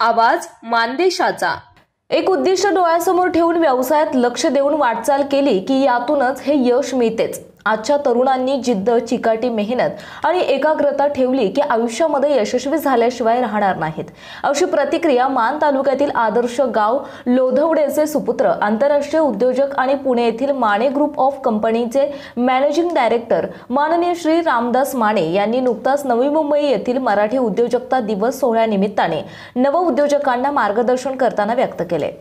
आवाज मानदेशाचा. एक उद्दिष्ट डोळ्यासमोर ठेवून व्यवसायात लक्ष देऊन वाटचाल केली की यातूनच हे यश मिळतेच. आजच्या तरुणांनी जिद्द चिकाटी मेहनत आणि एकाग्रता ठेवली की आयुष्यामध्ये यशस्वी झाल्याशिवाय राहणार नाहीत. अशी प्रतिक्रिया मान तालुक्यातील आदर्श गाव लोधवडेचे सुपुत्र आंतरराष्ट्रीय उद्योजक आणि पुणे येथील माने ग्रुप ऑफ कंपनीचे मॅनेजिंग डायरेक्टर माननीय श्री रामदास माने यांनी नुकताच नवी मुंबई येथील मराठी उद्योजकता दिवस सोहळ्यानिमित्ताने नवउद्योजकांना मार्गदर्शन करताना व्यक्त केले.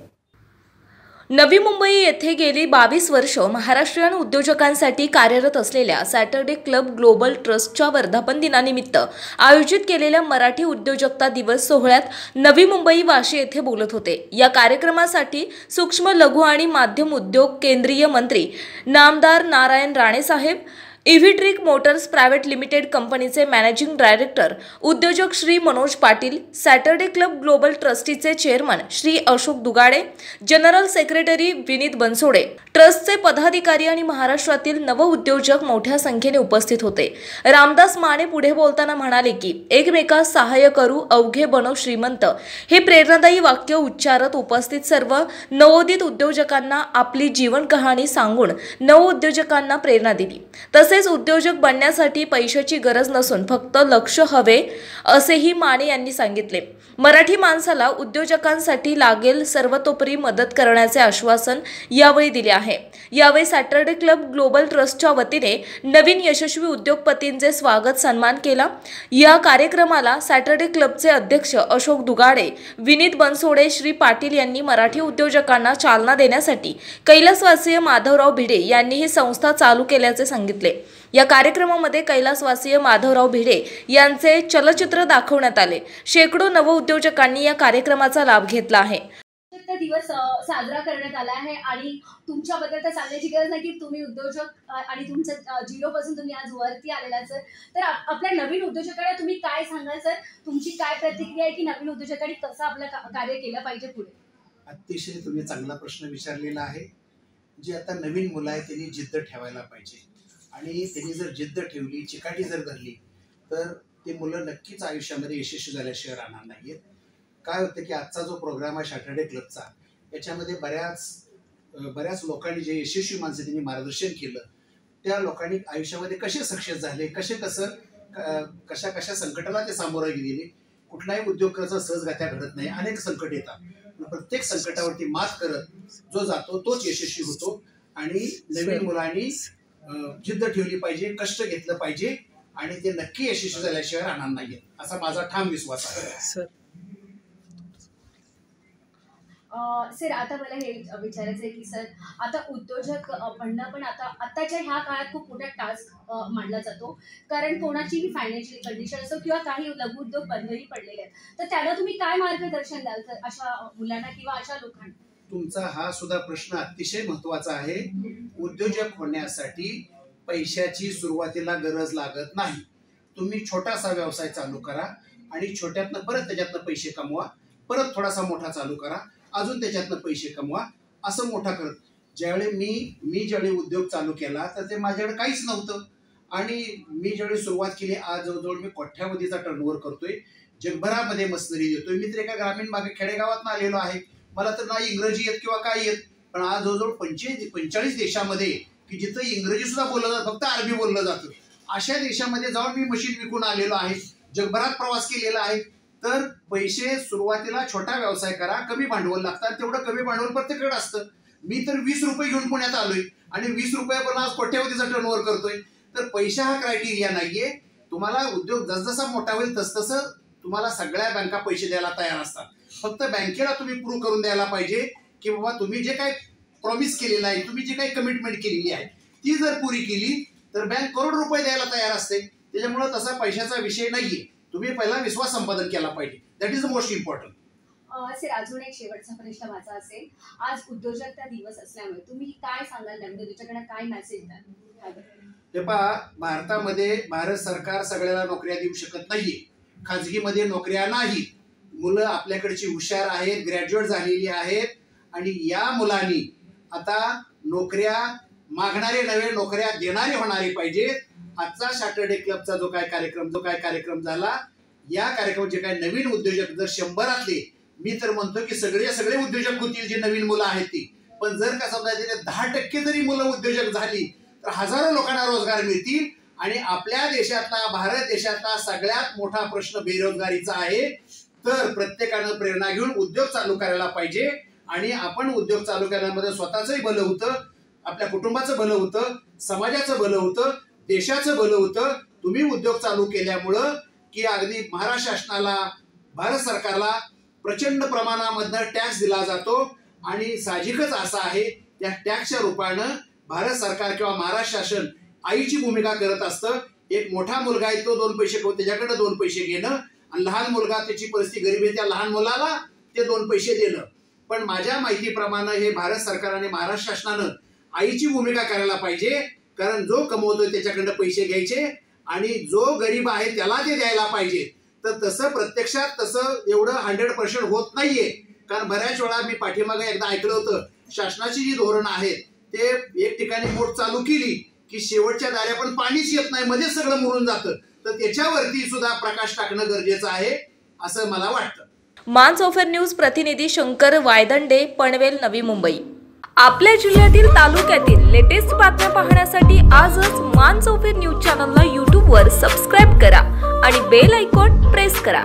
नवी मुंबई येथे गेली बावीस वर्ष महाराष्ट्रीयन उद्योजकांसाठी कार्यरत असलेल्या सॅटर्डे क्लब ग्लोबल ट्रस्टच्या वर्धापन दिनानिमित्त आयोजित केलेल्या मराठी उद्योजकता दिवस सोहळ्यात नवी मुंबई वाशी येथे बोलत होते. या कार्यक्रमासाठी सूक्ष्म लघु आणि माध्यम उद्योग केंद्रीय मंत्री नामदार नारायण राणेसाहेब इव्हिट्रिक मोटर्स प्रायव्हेट लिमिटेड कंपनीचे मॅनेजिंग डायरेक्टर उद्योजक Shri Manoj Patil Saturday club global ट्रस्टीचे chairman Shri Ashok Dugade general secretary Vineet Bansode. ट्रस्टचे पदाधिकारी आणि महाराष्ट्रातील नवउद्योजक मोठ्या संख्येने उपस्थित होते. रामदास माने पुढे बोलताना म्हणाले की एकमेकास सहाय्य करू अवघे बनव श्रीमंत. हे प्रेरणादायी वाक्य उच्चारत उपस्थित सर्व नवोदित उद्योजकांना आपली जीवन कहाणी सांगून नवउद्योजकांना प्रेरणा दिली. तसेच उद्योजक बनण्यासाठी पैशाची गरज नसून फक्त लक्ष हवे असेही माने यांनी सांगितले. मराठी माणसाला उद्योजकांसाठी लागेल सर्वतोपरी मदत करण्याचे आश्वासन यावेळी दिले आहे. यावेळी सॅटर्डे क्लब ग्लोबल ट्रस्टच्या वतीने नवीन यशस्वी उद्योगपतींचे स्वागत सन्मान केला. या कार्यक्रमाला सॅटर्डे क्लबचे अध्यक्ष अशोक दुगाडे विनीत बनसोडे श्री पाटील यांनी मराठी उद्योजकांना चालना देण्यासाठी कैलासवासीय माधवराव भिडे यांनी ही संस्था चालू केल्याचे सांगितले. या कार्यक्रमामध्ये कैलासवासीय माधवराव भिडे यांचे चलचित्र दाखवण्यात आले. शेकडो नवउद्योजकांनी या कार्यक्रमाचा लाभ घेतला आहे. दिवस साजरा करण्यात आला आहे आणि तुमच्याबद्दल तर सांगण्याची गरज नाही की तुम्ही उद्योजक आणि तुमचं झिरो पासून तुम्ही आज वरती आलेला सर तर आप- आपल्या नवीन उद्योजकांना तुम्ही काय सांगाल सर? तुमची काय प्रतिक्रिया आहे की नवीन उद्योजकांनी कसं आपलं कार्य केलं पाहिजे पुढे? अतिशय तुम्ही चांगला प्रश्न विचारलेला आहे. जे आता नवीन मुलं आहेत त्यांनी जिद्द ठेवायला पाहिजे. आणि त्यांनी जर जिद्द ठेवली चिकाटी जर धरली तर ते मुलं नक्कीच आयुष्यामध्ये यशस्वी झाल्याशिवाय राहणार नाहीत काय होतं की आजचा जो प्रोग्राम आहे सॅटर्डे क्लबचा याच्यामध्ये बऱ्याच बऱ्याच लोकांनी जे यशस्वी माणसं त्यांनी मार्गदर्शन केलं त्या लोकांनी आयुष्यामध्ये कसे सक्सेस झाले कसे कसं कशा कशा संकटाला ते सामोरं गेलेले कुठलाही उद्योगाचा सहजगत्या घडत नाही अनेक संकट येतात. पण प्रत्येक संकटावरती मात करत जो जातो तोच यशस्वी होतो. आणि नवीन मुलांनी जिद्द ठेवली पाहिजे कष्ट घेतलं पाहिजे आणि ते नक्की यशस्वी झाल्याशिवाय राहणार नाहीये. असा माझा ठाम विश्वास आहे. अ, सर आता मला हे विचारायचं आहे की सर आता उद्योजक बनणं पण आता आताच्या ह्या काळात खूप मोठा टास्क मानला जातो. कारण कोणाचीही फायनान्शियल कंडिशन असो किंवा काही लघु उद्योग बंदही पडलेले आहेत. तर त्यांना तुम्ही काय मार्गदर्शन द्याल सर अशा मुलांना किंवा अशा लोकांना? तुमचा हा सुद्धा प्रश्न अतिशय महत्त्वाचा आहे. उद्योजक होण्यासाठी पैशाची सुरुवातीला गरज लागत नाही. तुम्ही छोटासा व्यवसाय चालू करा आणि छोट्यातनं परत त्याच्यातनं पैसे कमवा. परत थोडासा मोठा चालू करा. अजून त्याच्यातनं पैसे कमवा. असं मोठा करत ज्यावेळी मी मी ज्यावेळी उद्योग चालू केला तर ते माझ्याकडे काहीच नव्हतं. आणि मी ज्यावेळी सुरुवात केली आज जवळजवळ मी कोठ्यावधीचा टर्नओव्हर करतोय. जगभरामध्ये मशिनरी देतोय. मी तर एका ग्रामीण भागात खेडेगावात आलेलो आहे. मला तर नाही इंग्रजी येत किंवा काय येत पण आज जवळजवळ पंचे पंचेचाळीस देशामध्ये की जिथं इंग्रजी सुद्धा बोललं जातं फक्त अरबी बोललं जातं. अशा देशामध्ये जाऊन मी मशीन विकून आलेलो आहे जगभरात प्रवास केलेला आहे. तर पैसे सुरुवातीला छोटा व्यवसाय करा कमी भांडवल लागतात तेवढं कमी भांडवल प्रत्येकडे असतं. मी तर वीस रुपये घेऊन पुण्यात आलोय आणि वीस रुपयापर्यंत आज कोट्यावधीचा टर्नओव्हर करतोय. तर पैसा हा क्रायटेरिया नाहीये. तुम्हाला उद्योग जसजसा मोठा होईल तसतसं तुम्हाला सगळ्या बँका पैसे द्यायला तयार असतात. फक्त बँकेला तुम्ही प्रूव्ह करून द्यायला पाहिजे की बाबा तुम्ही जे काय प्रॉमिस केलेलं आहे तुम्ही जी काही कमिटमेंट केलेली आहे ती जर पुरी केली तर बँक करोड रुपये द्यायला तयार असते. त्याच्यामुळे तसा पैशाचा विषय नाहीये. तुम्ही पहिला विश्वास संपादन केला पाहिजे. That is the most important sir अजून एक शेवटचा प्रश्न माझा असेल. आज उद्योजकता दिवस असल्यामुळे तुम्ही काय सांगाल नवीन काय मेसेज द्याल? हे पहा भारतामध्ये भारत सरकार सगळ्याला नोकऱ्या देऊ शकत नाहीये. खाजगीमध्ये नोकऱ्या नाहीत. मुलं आपल्याकडची हुशार आहेत ग्रॅज्युएट झालेली आहेत आणि या मुलांनी आता नोकऱ्या मागणारे नव्हे नोकऱ्या देणारे होणारे पाहिजेत. आजचा सॅटर्डे क्लबचा जो काय कार्यक्रम जो काय कार्यक्रम झाला या कार्यक्रमाचे काय नवीन उद्योजक जर शंभरातले मी तर म्हणतो की सगळे सगळे उद्योजक होतील जी नवीन मुलं आहेत ती. पण जर का समजा तिथे दहा टक्के जरी मुलं उद्योजक झाली तर हजारो लोकांना रोजगार मिळतील आणि आपल्या देशातला भारत देशातला सगळ्यात मोठा प्रश्न बेरोजगारीचा आहे. तर प्रत्येकानं प्रेरणा घेऊन उद्योग चालू करायला पाहिजे. आणि आपण उद्योग चालू करण्यामध्ये स्वतःचंही भलं होतं आपल्या कुटुंबाचं भलं होतं समाजाचं भलं होतं देशाचं भलं होतं. तुम्ही उद्योग चालू केल्यामुळं की अगदी महाराष्ट्र शासनाला भारत सरकारला प्रचंड प्रमाणामधनं टॅक्स दिला जातो. आणि साहजिकच असा आहे त्या टॅक्सच्या रूपानं भारत सरकार किंवा महाराष्ट्र शासन आईची भूमिका करत असतं. एक मोठा मुलगा आहे तो दोन पैसे खाऊ त्याच्याकडे दोन पैसे घेणं. आणि लहान मुलगा त्याची परिस्थिती गरीब आहे त्या लहान मुलाला ते दोन पैसे देणं पण माझ्या माहितीप्रमाणे हे भारत सरकारने महाराष्ट्र शासनानं आईची भूमिका करायला पाहिजे. कारण जो कमवतोय त्याच्याकडनं पैसे घ्यायचे आणि जो गरीब आहे त्याला ते द्यायला पाहिजे. तर तसं प्रत्यक्षात तसं एवढं हंड्रेड पर्सेंट होत नाहीये. कारण बऱ्याच वेळा मी पाठीमागे एकदा ऐकलं होतं शासनाची जी धोरणं आहेत ते एक ठिकाणी बोट चालू केली की शेवटच्या दाऱ्या पण पाणीच येत नाही मध्येच सगळं मुरून जातं. तर त्याच्यावरती सुद्धा प्रकाश टाकणं गरजेचं आहे असं मला वाटतं. मान ऑफर न्यूज प्रतिनिधी शंकर वायदंडे पनवेल नवी मुंबई. आपल्या जिल्ह्यातील तालुक्यातील लेटेस्ट बातम्या पाहण्यासाठी आजच मान ऑफर न्यूज चॅनलला यूट्यूबवर सबस्क्राईब करा आणि बेल आयकॉन प्रेस करा.